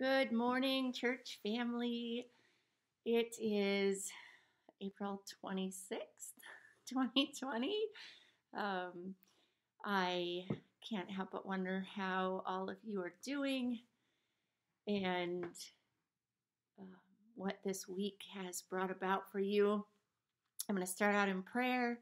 Good morning, church family. It is April 26th, 2020. Um, I can't help but wonder how all of you are doing and uh, what this week has brought about for you. I'm going to start out in prayer,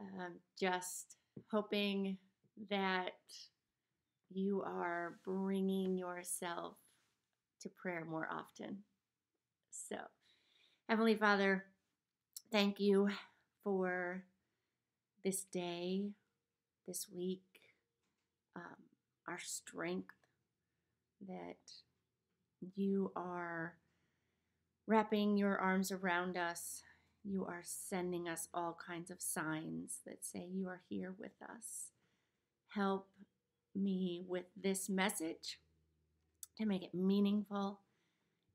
um, just hoping that you are bringing yourself to prayer more often. So, Heavenly Father, thank you for this day, this week, um, our strength that you are wrapping your arms around us. You are sending us all kinds of signs that say you are here with us. Help me with this message to make it meaningful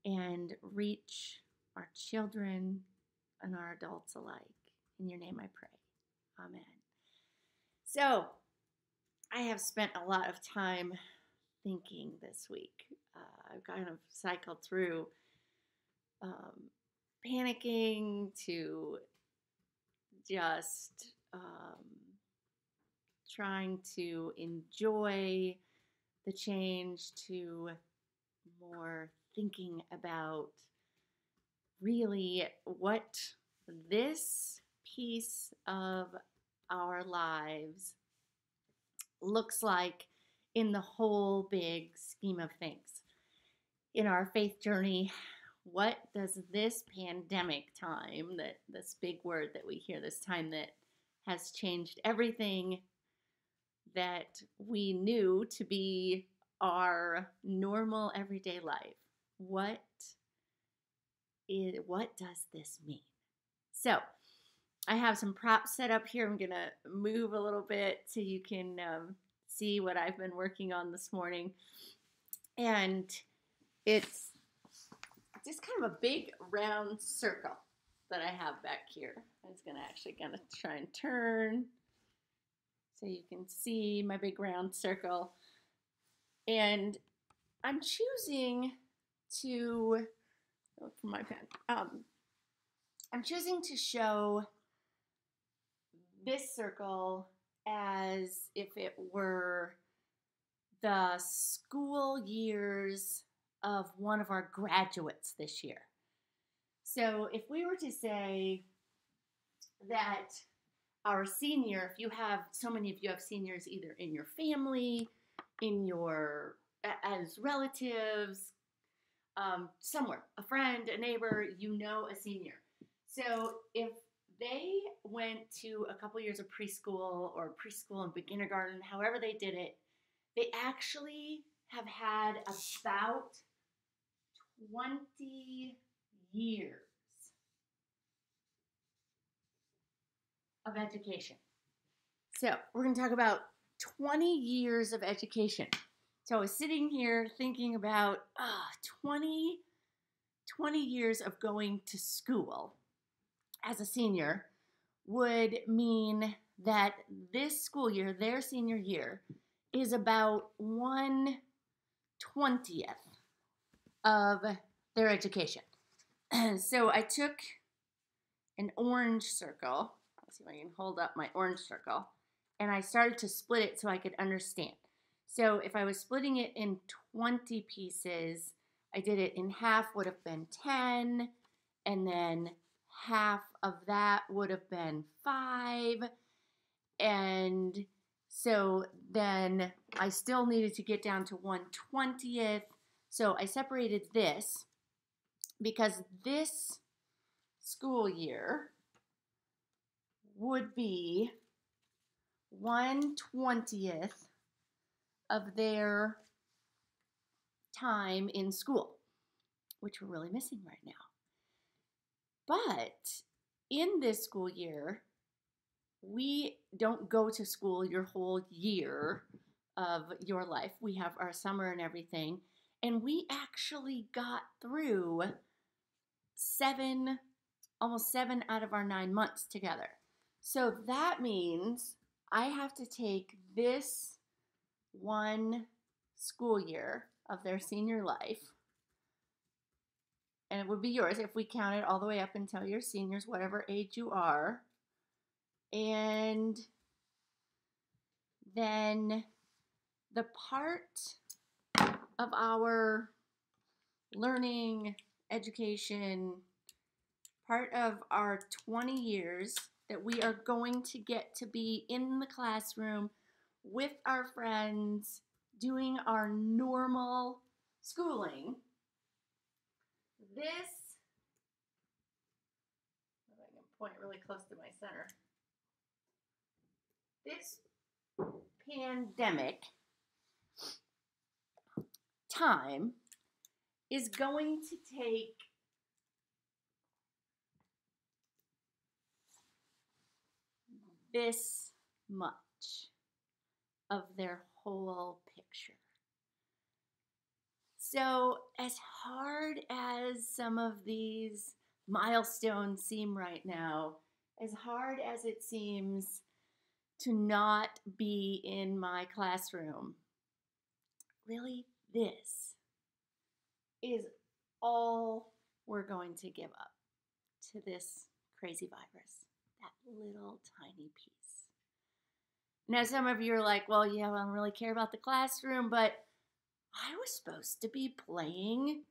and reach our children and our adults alike. In your name I pray. Amen. So, I have spent a lot of time thinking this week. Uh, I've kind of cycled through um, panicking to just um, trying to enjoy the change to more thinking about really what this piece of our lives looks like in the whole big scheme of things. In our faith journey, what does this pandemic time, that this big word that we hear this time that has changed everything that we knew to be our normal everyday life. What is what does this mean? So, I have some props set up here. I'm going to move a little bit so you can um, see what I've been working on this morning. And it's just kind of a big round circle that I have back here. I'm just going to actually going to try and turn so you can see my big round circle. And I'm choosing to, oh, for my pen, um, I'm choosing to show this circle as if it were the school years of one of our graduates this year. So if we were to say that our senior, if you have so many of you have seniors either in your family, in your as relatives, um, somewhere, a friend, a neighbor, you know a senior. So if they went to a couple years of preschool or preschool and beginnergarten, however they did it, they actually have had about 20 years of education. So, we're going to talk about 20 years of education. So, I was sitting here thinking about uh, 20, 20 years of going to school as a senior would mean that this school year, their senior year, is about 1 20th of their education. so I took an orange circle Let's see if I can hold up my orange circle. And I started to split it so I could understand. So if I was splitting it in 20 pieces, I did it in half would have been 10, and then half of that would have been 5. And so then I still needed to get down to 1 20th. So I separated this because this school year would be 120th of their time in school, which we're really missing right now. But in this school year, we don't go to school your whole year of your life. We have our summer and everything. And we actually got through seven, almost seven out of our nine months together. So that means I have to take this one school year of their senior life. And it would be yours if we counted all the way up until your seniors, whatever age you are. And then the part of our learning, education, part of our 20 years that we are going to get to be in the classroom with our friends doing our normal schooling. This, if I can point really close to my center. This pandemic time is going to take this much of their whole picture. So, as hard as some of these milestones seem right now, as hard as it seems to not be in my classroom, really, this is all we're going to give up to this crazy virus. That little tiny piece. Now, some of you are like, well, yeah, I don't really care about the classroom, but I was supposed to be playing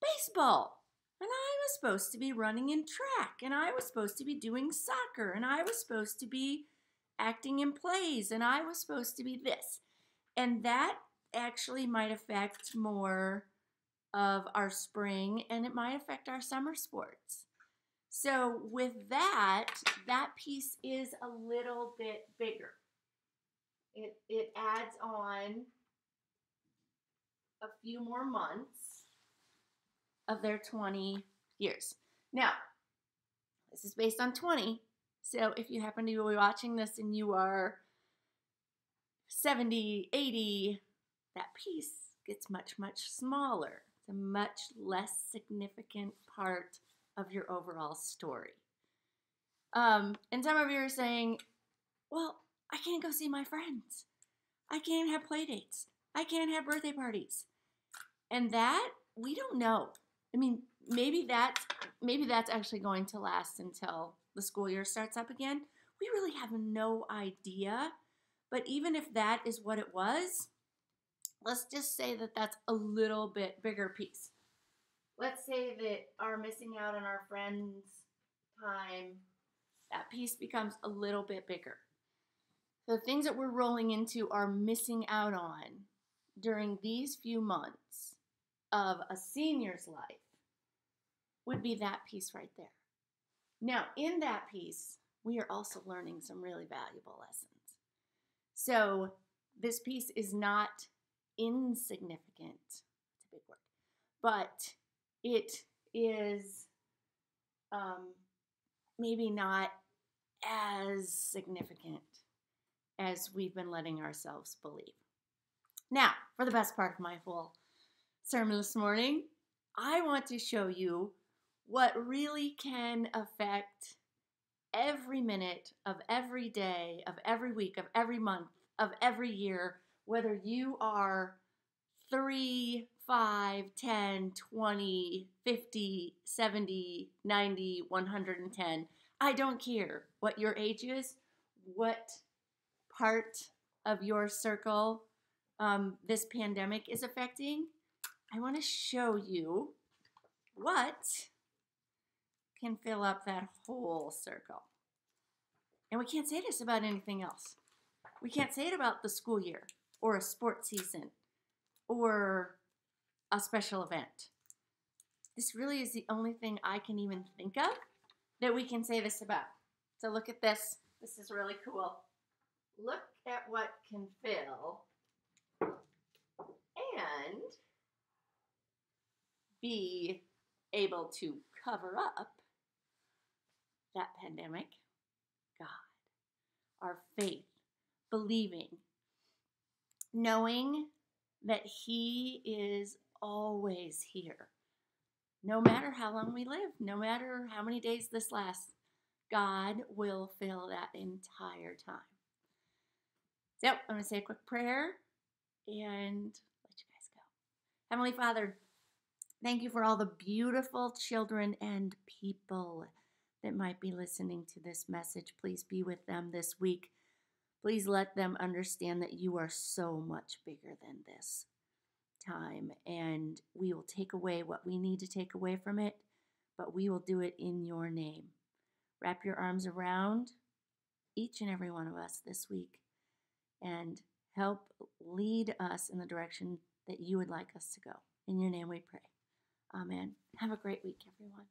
baseball. And I was supposed to be running in track. And I was supposed to be doing soccer. And I was supposed to be acting in plays. And I was supposed to be this. And that actually might affect more of our spring and it might affect our summer sports. So, with that, that piece is a little bit bigger. It, it adds on a few more months of their 20 years. Now, this is based on 20. So, if you happen to be watching this and you are 70, 80, that piece gets much, much smaller. It's a much less significant part of your overall story. Um, and some of you are saying, well, I can't go see my friends. I can't have play dates. I can't have birthday parties. And that we don't know. I mean, maybe that's maybe that's actually going to last until the school year starts up again. We really have no idea. But even if that is what it was, let's just say that that's a little bit bigger piece. Let's say that our missing out on our friends' time, that piece becomes a little bit bigger. The things that we're rolling into are missing out on during these few months of a senior's life would be that piece right there. Now, in that piece, we are also learning some really valuable lessons. So, this piece is not insignificant. It's a big word. But it is um, maybe not as significant as we've been letting ourselves believe. Now, for the best part of my whole sermon this morning, I want to show you what really can affect every minute of every day, of every week, of every month, of every year whether you are 3, 5, 10, 20, 50, 70, 90, 110. I don't care what your age is, what part of your circle um, this pandemic is affecting. I want to show you what can fill up that whole circle. And we can't say this about anything else. We can't say it about the school year or a sports season or a special event. This really is the only thing I can even think of that we can say this about. So look at this. This is really cool. Look at what can fill and be able to cover up that pandemic. God, our faith, believing knowing that He is always here. No matter how long we live, no matter how many days this lasts, God will fill that entire time. So I'm going to say a quick prayer and let you guys go. Heavenly Father, thank you for all the beautiful children and people that might be listening to this message. Please be with them this week. Please let them understand that you are so much bigger than this time, and we will take away what we need to take away from it, but we will do it in your name. Wrap your arms around each and every one of us this week and help lead us in the direction that you would like us to go. In your name we pray. Amen. Have a great week, everyone.